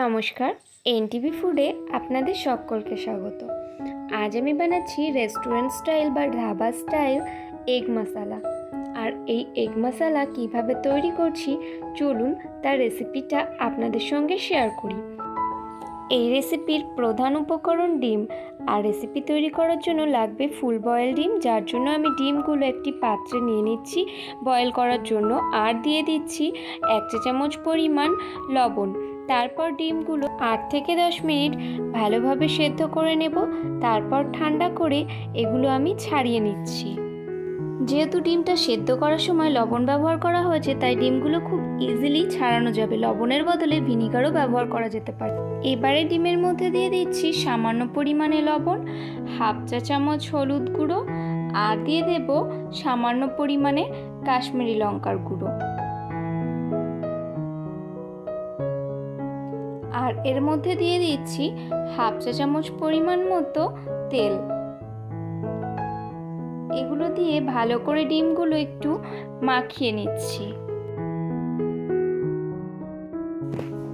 নমস্কার, এনটিভি ফুডে আপনাদের সকলকে স্বাগত। আজ আমি বানাচ্ছি রেস্টুরেন্ট স্টাইল বা ধাবা স্টাইল এগ মশালা। আর এই এগ মশালা কীভাবে তৈরি করছি, চলুন তার রেসিপিটা আপনাদের সঙ্গে শেয়ার করি। এই রেসিপির প্রধান উপকরণ ডিম, আর রেসিপি তৈরি করার জন্য লাগবে ফুল বয়েল ডিম, যার জন্য আমি ডিমগুলো একটি পাত্রে নিয়ে নিচ্ছি, বয়েল করার জন্য, আর দিয়ে দিচ্ছি এক চা চামচ পরিমাণ লবণ। তারপর ডিমগুলো আট থেকে দশ মিনিট ভালোভাবে সেদ্ধ করে নেব। তারপর ঠান্ডা করে এগুলো আমি ছাড়িয়ে নিচ্ছি। যেহেতু ডিমটা সেদ্ধ করার সময় লবণ ব্যবহার করা হয়েছে, তাই ডিমগুলো খুব ইজিলি ছাড়ানো যাবে। লবণের বদলে ভিনিগারও ব্যবহার করা যেতে পারে। এবারে ডিমের মধ্যে দিয়ে দিচ্ছি সামান্য পরিমাণে লবণ, হাফ চা চামচ হলুদ গুঁড়ো, আর দিয়ে দেব সামান্য পরিমাণে কাশ্মীরি লঙ্কার গুঁড়ো। আর এর মধ্যে দিয়ে দিচ্ছি হাফ চা চামচ পরিমাণ মতো তেল। এগুলো দিয়ে ভালো করে ডিমগুলো একটু মাখিয়ে নিচ্ছি।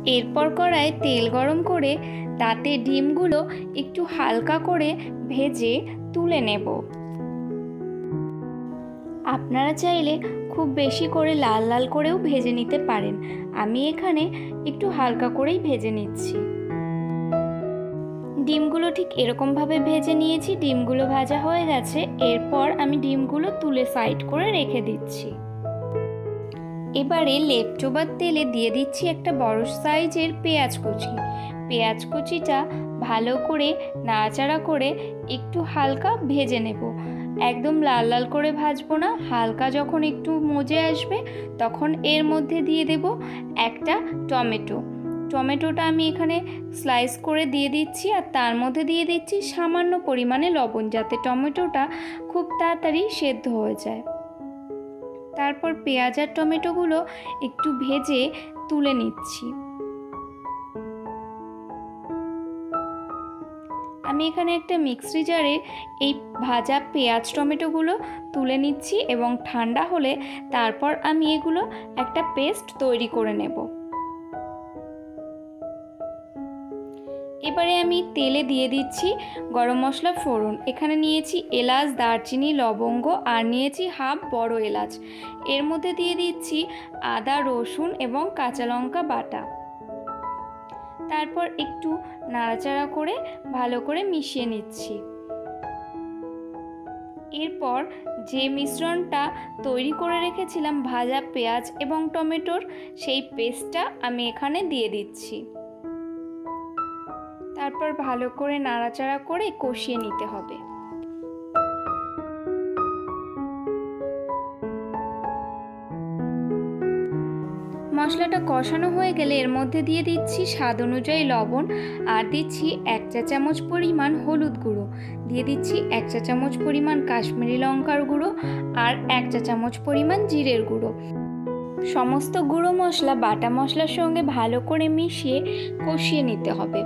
এরপর কড়ায় তেল গরম করে তাতে ডিমগুলো একটু হালকা করে ভেজে তুলে নেব। আপনারা চাইলে খুব বেশি করে লাল লাল করেও ভেজে নিতে পারেন। আমি এখানে একটু হালকা করেই ভেজে নিচ্ছি। ডিমগুলো ঠিক এরকমভাবে ভেজে নিয়েছি, ডিমগুলো ভাজা হয়ে গেছে। এরপর আমি ডিমগুলো তুলে সাইড করে রেখে দিচ্ছি। এবারে লেপটোবার তেলে দিয়ে দিচ্ছি একটা বড় সাইজের পেঁয়াজ কুচি। পেঁয়াজ কুচিটা ভালো করে নাড়াচাড়া করে একটু হালকা ভেজে নেব। একদম লাল লাল করে ভাজবো না, হালকা যখন একটু মজে আসবে তখন এর মধ্যে দিয়ে দেব একটা টমেটো। টমেটোটা আমি এখানে স্লাইস করে দিয়ে দিচ্ছি আর তার মধ্যে দিয়ে দিচ্ছি সামান্য পরিমাণে লবণ যাতে টমেটোটা খুব তাড়াতাড়ি সেদ্ধ হয়ে যায়। তারপর পেঁয়াজ আর টমেটোগুলো একটু ভেজে তুলে নিচ্ছি। আমি এখানে একটা মিক্সি জারে এই ভাজা পেঁয়াজ, টমেটোগুলো তুলে নিচ্ছি এবং ঠান্ডা হলে তারপর আমি এগুলো একটা পেস্ট তৈরি করে নেব। এবারে আমি তেলে দিয়ে দিচ্ছি গরম মশলা ফোড়ন। এখানে নিয়েছি এলাচ, দারচিনি, লবঙ্গ আর নিয়েছি হাফ বড় এলাচ। এর মধ্যে দিয়ে দিচ্ছি আদা, রসুন এবং কাঁচা লঙ্কা বাটা। তারপর একটু নাড়াচাড়া করে ভালো করে মিশিয়ে নিচ্ছি। এরপর যে মিশ্রণটা তৈরি করে রেখেছিলাম, ভাজা পেঁয়াজ এবং টমেটোর, সেই পেস্টটা আমি এখানে দিয়ে দিচ্ছি। তারপর ভালো করে নাড়াচাড়া করে কষিয়ে নিতে হবে। মশলাটা কষানো হয়ে গেলে এর মধ্যে দিয়ে দিচ্ছি স্বাদ অনুযায়ী লবণ আর দিচ্ছি এক চা চামচ পরিমাণ হলুদ গুঁড়ো। দিয়ে দিচ্ছি এক চা চামচ পরিমাণ কাশ্মীরি লঙ্কার গুঁড়ো আর এক চা চামচ পরিমাণ জিরের গুঁড়ো। সমস্ত গুঁড়ো মশলা বাটা মশলার সঙ্গে ভালো করে মিশিয়ে কষিয়ে নিতে হবে।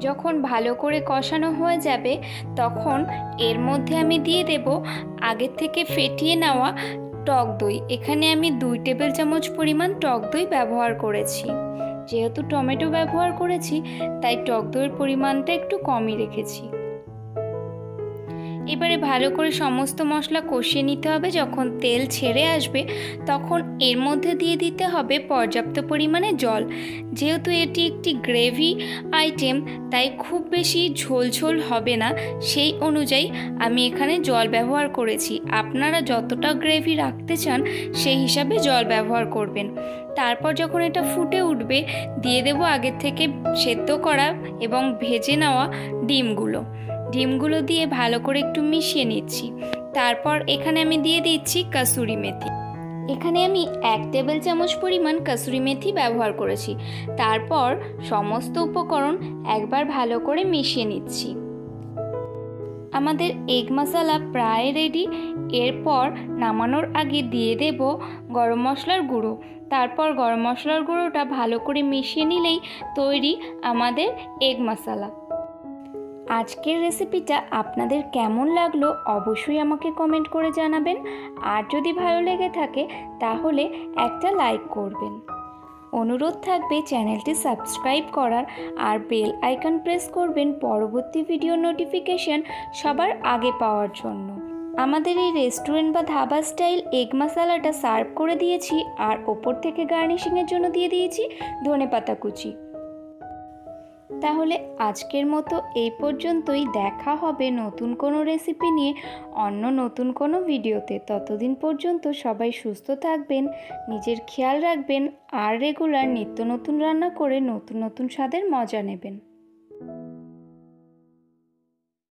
যখন ভালো করে কষানো হয়ে যাবে, তখন এর মধ্যে আমি দিয়ে দেব আগের থেকে ফেটিয়ে নেওয়া টক দই। এখানে আমি দুই টেবিল চামচ পরিমাণ টক দই ব্যবহার করেছি। যেহেতু টমেটো ব্যবহার করেছি, তাই টক দইয়ের পরিমাণটা একটু কমই রেখেছি। এবারে ভালো করে সমস্ত মশলা কষিয়ে নিতে হবে। যখন তেল ছেড়ে আসবে, তখন এর মধ্যে দিয়ে দিতে হবে পর্যাপ্ত পরিমাণে জল। যেহেতু এটি একটি গ্রেভি আইটেম, তাই খুব বেশি ঝোল ঝোল হবে না। সেই অনুযায়ী আমি এখানে জল ব্যবহার করেছি। আপনারা যতটা গ্রেভি রাখতে চান, সেই হিসাবে জল ব্যবহার করবেন। তারপর যখন এটা ফুটে উঠবে, দিয়ে দেবো আগের থেকে সেদ্ধ করা এবং ভেজে নেওয়া ডিমগুলো। ডিমগুলো দিয়ে ভালো করে একটু মিশিয়ে নিচ্ছি। তারপর এখানে আমি দিয়ে দিচ্ছি কাসুরি মেথি। এখানে আমি এক টেবিল চামচ পরিমাণ কাসুরি মেথি ব্যবহার করেছি। তারপর সমস্ত উপকরণ একবার ভালো করে মিশিয়ে নিচ্ছি। আমাদের এগ মশালা প্রায় রেডি এরপর নামানোর আগে দিয়ে দেব গরম মশলার গুঁড়ো। তারপর গরম মশলার গুঁড়োটা ভালো করে মিশিয়ে নিলেই তৈরি আমাদের এগ মশালা। আজকের রেসিপিটা আপনাদের কেমন লাগল অবশ্যই আমাকে কমেন্ট করে জানাবেন। আর যদি ভালো লেগে থাকে, তাহলে একটা লাইক করবেন। অনুরোধ থাকবে চ্যানেলটি সাবস্ক্রাইব করার, আর বেল আইকন প্রেস করবেন পরবর্তী ভিডিও নোটিফিকেশন সবার আগে পাওয়ার জন্য। আমাদের এই রেস্টুরেন্ট বা ধাবা স্টাইল এগ মশালাটা সার্ভ করে দিয়েছি, আর ওপর থেকে গার্নিশিংয়ের জন্য দিয়ে দিয়েছি ধনে পাতা কুচি। তাহলে আজকের মতো এই পর্যন্তই। দেখা হবে নতুন কোনো রেসিপি নিয়ে অন্য নতুন কোনো ভিডিওতে। ততদিন পর্যন্ত সবাই সুস্থ থাকবেন, নিজের খেয়াল রাখবেন আর রেগুলার নিত্য নতুন রান্না করে নতুন নতুন স্বাদের মজা নেবেন।